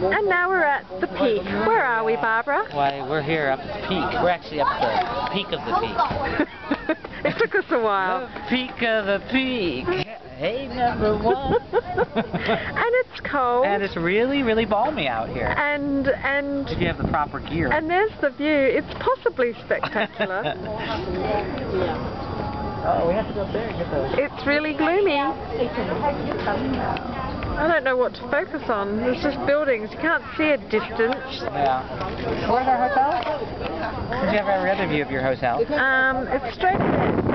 And now we're at the peak. Where are we, Barbara? Why, we're here up at the peak. We're actually up at the peak of the peak. it took us a while. The peak of the peak. Hey, number one. and it's cold. And it's really, really balmy out here. And and if you have the proper gear. And there's the view. It's possibly spectacular. oh, we have to go up there and get those. It's really gloomy. I don't know what to focus on. There's just buildings. You can't see a distance. Yeah. Where's our hotel? Did you have every other view of your hotel? Um, it's straight ahead.